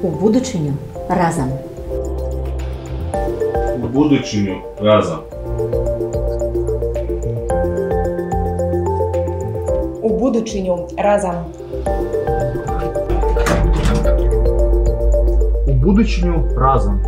У будучиню разом. У будучиню разом. У будучиню разом. У будучиню разом.